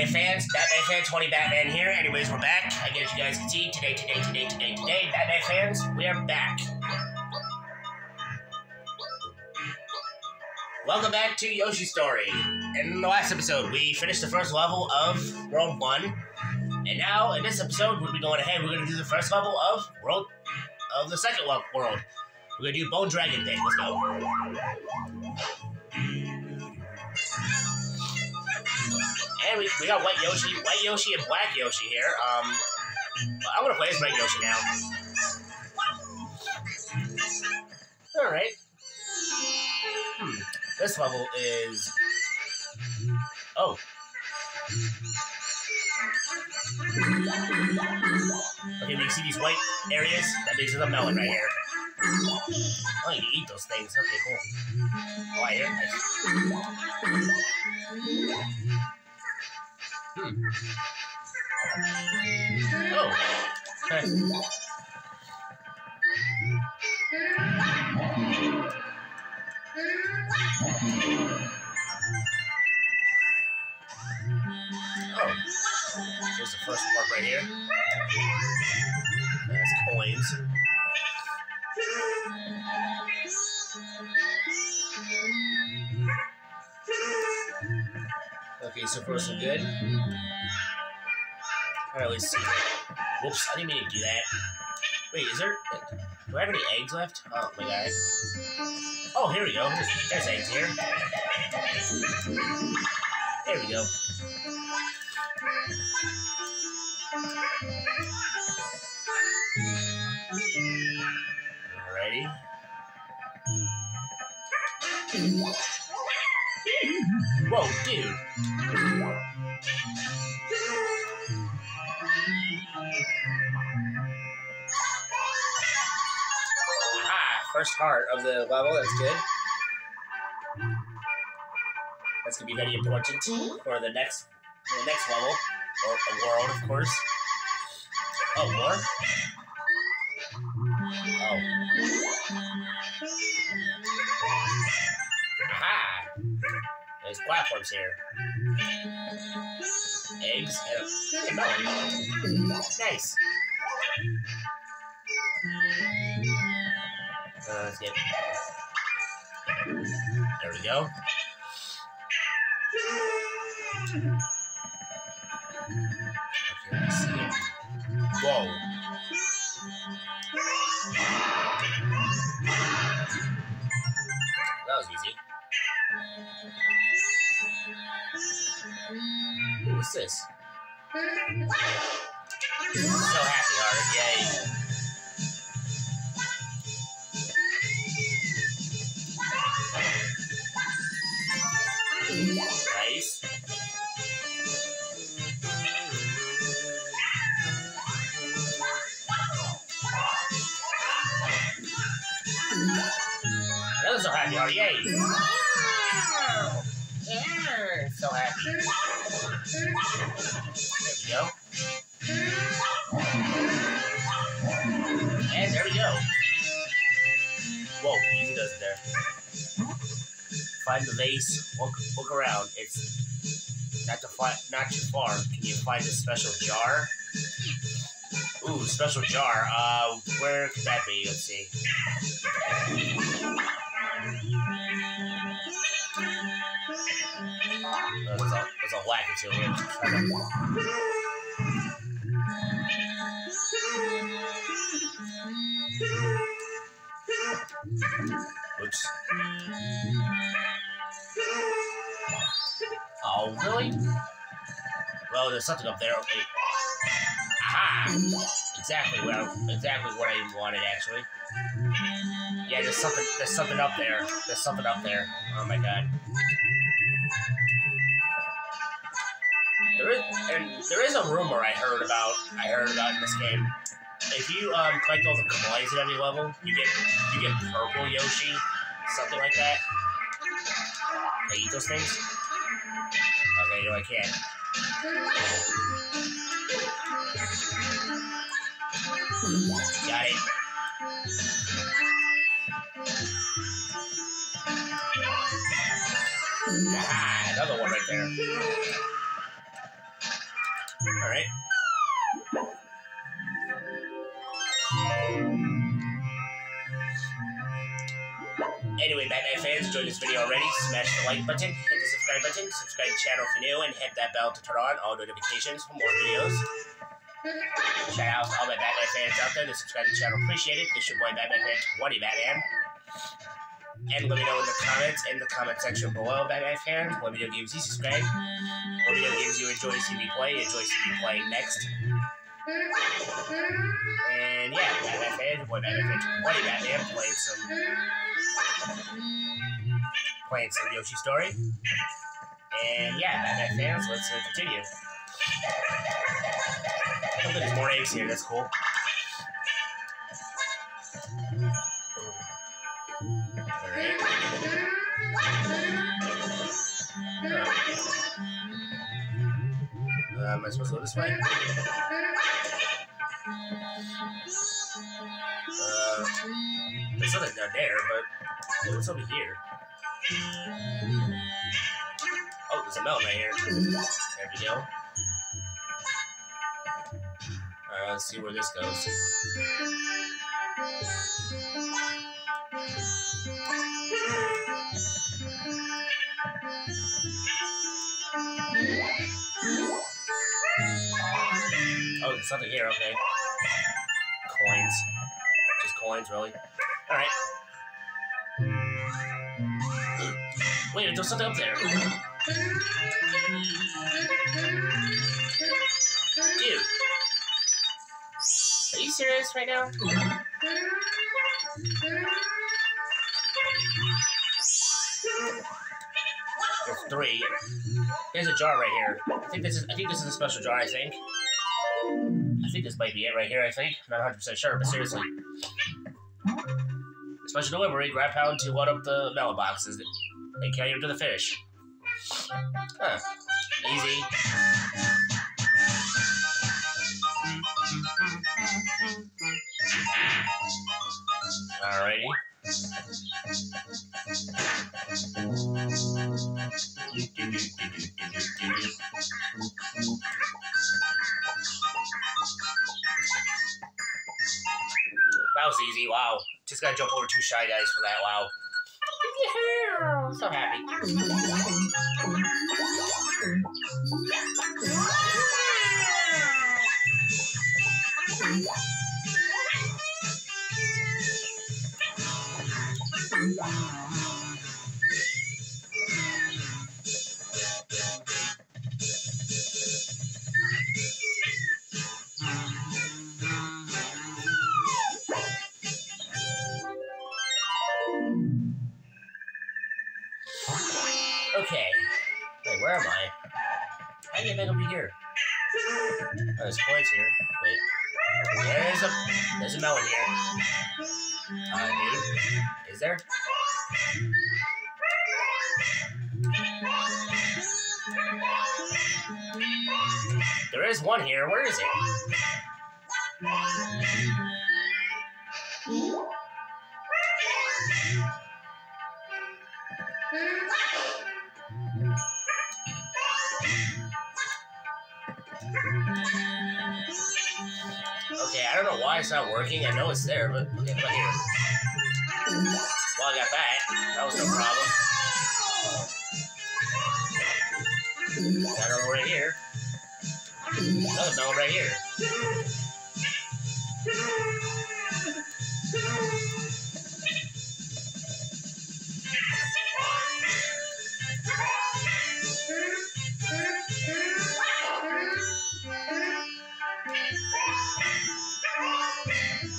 Batman fans, Batman fan 20 Batman here. Anyways, we're back. I guess you guys can see today, today, today, today, today, Batman fans, we are back. Welcome back to Yoshi Story. In the last episode, we finished the first level of World 1. And now, in this episode, we'll be going ahead. We're going to do the first level of World of the second world. We're going to do Bone Dragon thing. Let's go. And we, we got White Yoshi, White Yoshi and Black Yoshi here. Um, I'm gonna play as White Yoshi now. Alright. Hmm. This level is... Oh. Okay, you see these white areas, that means there's a melon right here. Oh, can eat those things. Okay, cool. Oh, I hear it. Hmm. Oh. Okay. Oh. Here's the first mark right here. That's coins. Okay, so far so good. Alright, let's see. Whoops, I didn't mean to do that. Wait, is there... Do I have any eggs left? Oh, my god. Oh, here we go. There's, there's eggs here. There we go. Alrighty. Whoa, dude. Ah, first heart of the level. That's good. That's gonna be very important for the next, for the next level or a world, of course. Oh, more. Platforms here. Eggs and a melon. Nice. Uh, let's get. There we go. Okay, let me see. Whoa. That was easy. So happy heart, yay. Nice. Another so happy heart, yay. Yeah, so happy. There we go. And there we go. Whoa, easy does it there. Find the vase, look, look around. It's not too far, not too far. Can you find a special jar? Ooh, special jar. Uh, where could that be? Let's see. A, a lack of. Oops. Oh, really? Well, there's something up there. Okay. Aha! Exactly what I, exactly what I wanted, actually. Yeah, there's something. There's something up there. There's something up there. Oh my god. There is, and there is a rumor I heard about. I heard about in this game. If you um, collect all the coins at every level, you get you get purple Yoshi, something like that. I eat those things. Okay, no, I can't. Got it. Ah, another one right there. Alright. Anyway, Batman fans, enjoyed this video already, smash the like button, hit the subscribe button, subscribe to the channel if you're new, and hit that bell to turn on all notifications for more videos. Shout out to all my Batman fans out there that subscribe to the channel. Appreciate it. This is your boy Batman Fan 20 Batman. And let me know in the comments, in the comment section below, Batman fans, what video games you subscribe, what video games you enjoy to see me play, enjoy to see me play next. And yeah, Batman boy Batman 20 Batman, playing some playing some Yoshi Story. And yeah, Batman fans, let's uh, continue. At there's more eggs here, that's cool. I supposed to go this way? Uh, there's nothing down there, but what's over here? Oh, there's a melon right here. There we go. Alright, let's see where this goes. Something here, okay. Coins. Just coins, really. Alright. Wait, there's something up there. Dude. Are you serious right now? There's three. There's a jar right here. I think this is I think this is a special jar, I think. I think this might be it right here, I think. Not 100% sure, but seriously. Special delivery, grab pound to one up the melon boxes and carry them to the fish. Huh. Easy. Alrighty. Just gotta jump over two shy guys for that. Wow. So happy. Okay. Wait, where am I? How did I get back over here? Oh, there's coins here. Wait. There's a there's a melon here. Uh. Is there? There is one here. Where is it? Don't know why it's not working. I know it's there, but okay, how here? Well, I got that. That was no problem. Got another one right here. Another melon right here.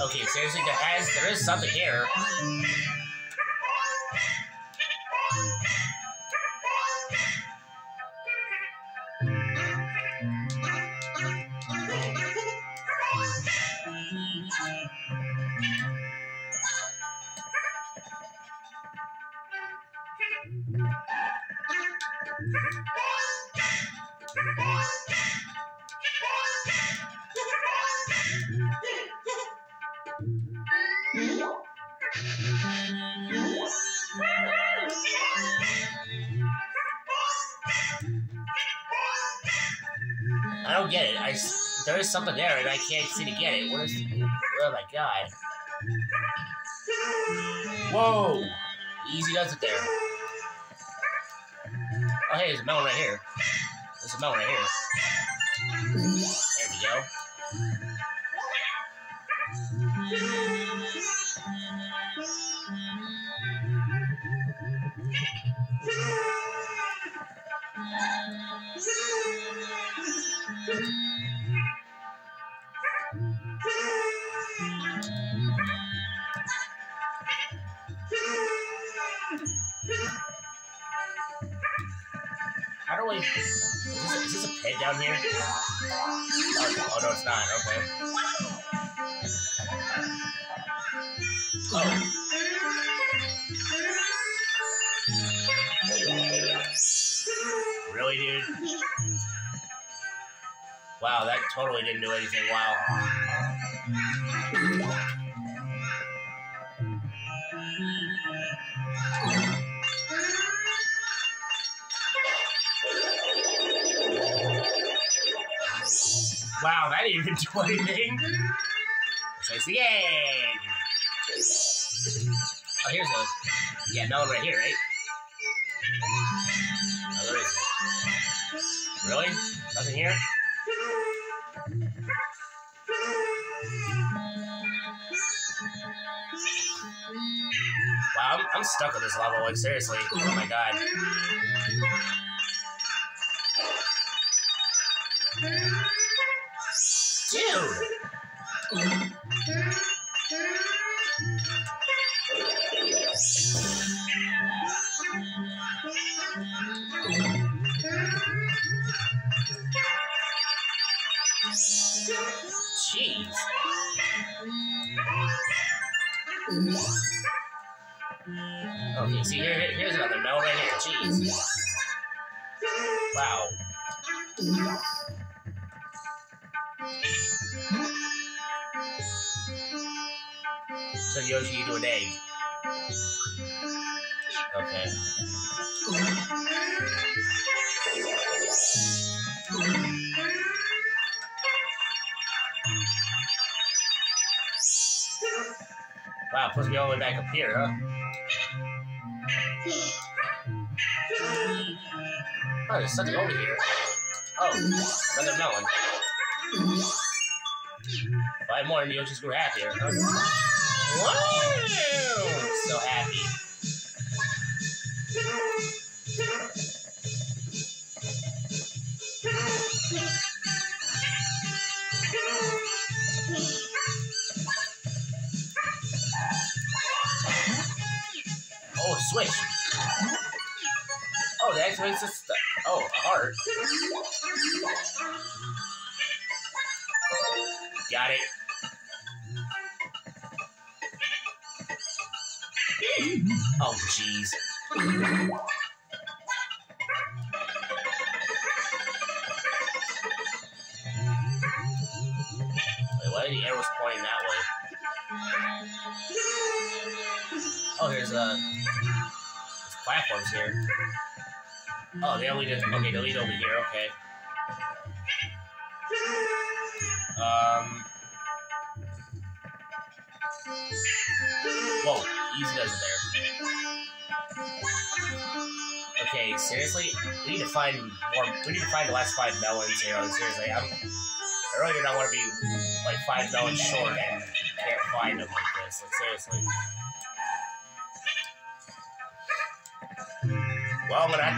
Okay, seriously, there has there is something here. there is something there, and I can't seem to get it. What is... Oh, my God. Whoa! Easy does it there. Oh, hey, there's a melon right here. There's a melon right here. There we go. Do I... Is this, is this a pit down here? Oh, oh, no, it's not. Okay. Oh. Really, dude? Wow, that totally didn't do anything. Wow. Even do anything. Let's again. Oh, here's a... Yeah, melon right here, right? Oh, there is. Really? Nothing here? Wow, I'm, I'm stuck with this level, like, seriously. Oh my god. Jeez. Okay, see, here- here's another bell right here. Jeez. Wow. Yoshi, do an egg. Okay. Wow, puts me all the way back up here, huh? Oh, there's something over here. Oh, another melon. Five more and Yoshi's grew happier. Huh? Wow! So happy. Oh, switch. Oh, that activates this. Oh, a heart. Got it. Oh, jeez. Wait, why are the arrows pointing that way? Oh, here's uh, there's platforms here. Oh, they only did. Okay, they lead over here. Okay. Um. Whoa, easy does it there. Okay, seriously, we need to find more. We need to find the last five melons here. Like, seriously, I'm. I really do not want to be like five melons short and can't find them like this. Like seriously. Well, I'm gonna.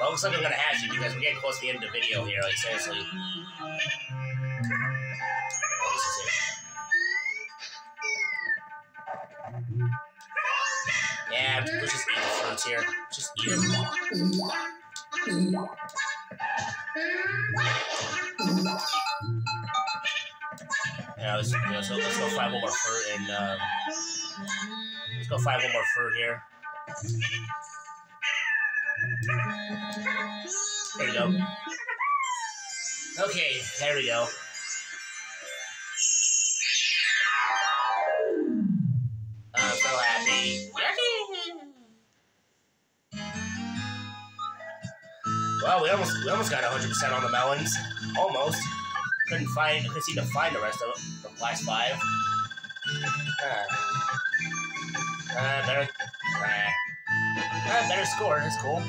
Well, looks like I'm gonna have to because we're getting close to the end of the video here. Like seriously. Here. Just them. Yeah, let's, yeah, so let's go find one more fruit and um, let's go find one more fruit here. There we go. Okay, there we go. We almost we almost got 100% on the melons. Almost. Couldn't find, couldn't seem to find the rest of the last five. Uh, uh better, uh, uh, better score. That's cool.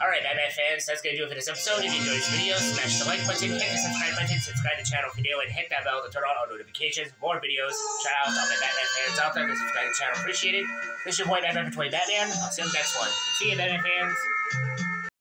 Alright, Batman fans, that's gonna do it for this episode. If you enjoyed this video, smash the like button, hit the subscribe button, subscribe to the channel if you video, and hit that bell to turn on all notifications. More videos. Shout out to all my Batman fans out there subscribe to the channel. Appreciate it. This is your boy Batman for 20 Batman. I'll see you in the next one. See you, Batman fans.